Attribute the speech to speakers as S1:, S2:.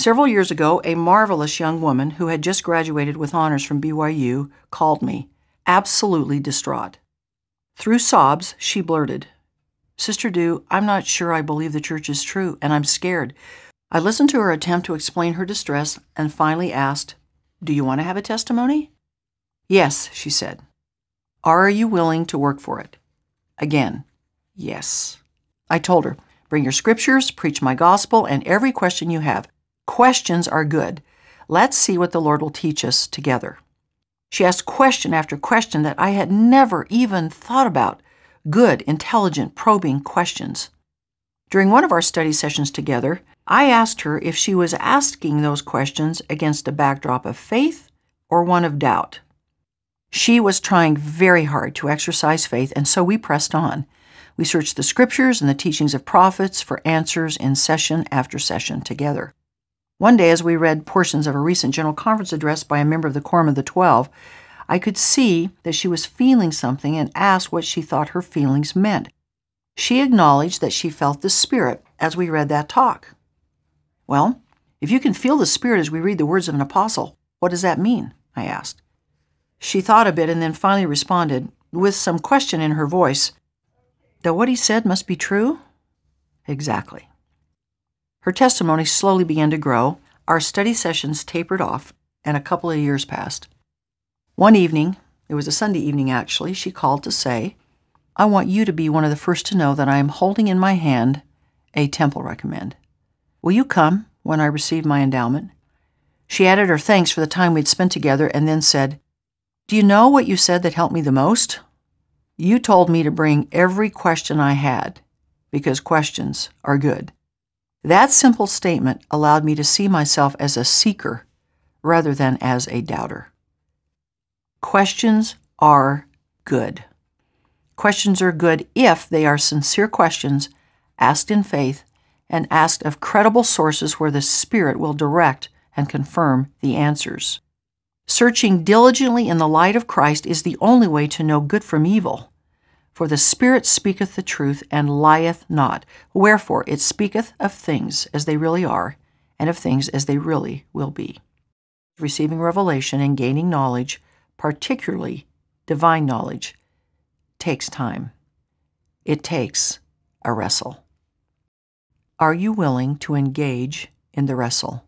S1: Several years ago, a marvelous young woman who had just graduated with honors from BYU called me, absolutely distraught. Through sobs, she blurted, Sister Dew, I'm not sure I believe the church is true, and I'm scared. I listened to her attempt to explain her distress and finally asked, Do you want to have a testimony? Yes, she said. Are you willing to work for it? Again, yes. I told her, Bring your scriptures, preach my gospel, and every question you have. Questions are good. Let's see what the Lord will teach us together. She asked question after question that I had never even thought about. Good, intelligent, probing questions. During one of our study sessions together, I asked her if she was asking those questions against a backdrop of faith or one of doubt. She was trying very hard to exercise faith, and so we pressed on. We searched the scriptures and the teachings of prophets for answers in session after session together. One day, as we read portions of a recent General Conference address by a member of the Quorum of the Twelve, I could see that she was feeling something and asked what she thought her feelings meant. She acknowledged that she felt the Spirit as we read that talk. Well, if you can feel the Spirit as we read the words of an apostle, what does that mean? I asked. She thought a bit and then finally responded, with some question in her voice, that what he said must be true? Exactly. Her testimony slowly began to grow, our study sessions tapered off, and a couple of years passed. One evening, it was a Sunday evening actually, she called to say, I want you to be one of the first to know that I am holding in my hand a temple recommend. Will you come when I receive my endowment? She added her thanks for the time we'd spent together and then said, Do you know what you said that helped me the most? You told me to bring every question I had, because questions are good. That simple statement allowed me to see myself as a seeker rather than as a doubter. Questions are good. Questions are good if they are sincere questions asked in faith and asked of credible sources where the Spirit will direct and confirm the answers. Searching diligently in the light of Christ is the only way to know good from evil. For the Spirit speaketh the truth and lieth not. Wherefore it speaketh of things as they really are, and of things as they really will be. Receiving revelation and gaining knowledge, particularly divine knowledge, takes time. It takes a wrestle. Are you willing to engage in the wrestle?